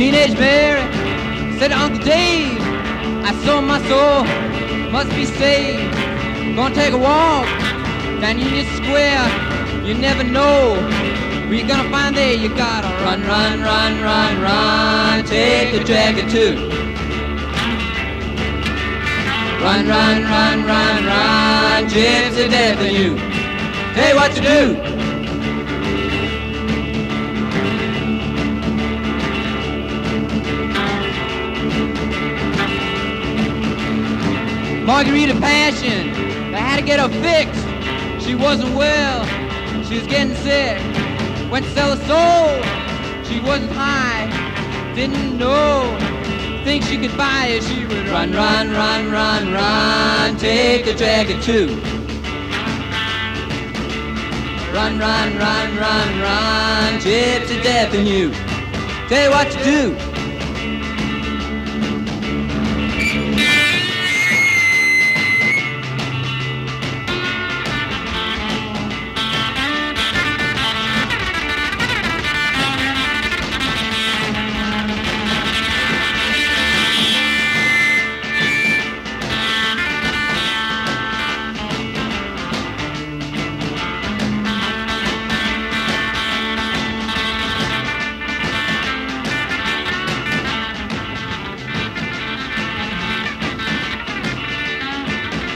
Teenage Mary said Uncle Dave, I sold my soul, must be saved. Gonna take a walk down Union Square. You never know where you're gonna find there. You gotta run, run, run, run, run. Take the jacket too. Run, run, run, run, run. Gypsy death you. You what to do. Margarita Passion. They had to get her fixed. She wasn't well. She was getting sick. Went to sell her soul. She wasn't high. Didn't know. Think she could buy it. She would run, run, run, run, run. Take the jacket too. Run, run, run, run, run. Gypsy death in you. Tell you what to do.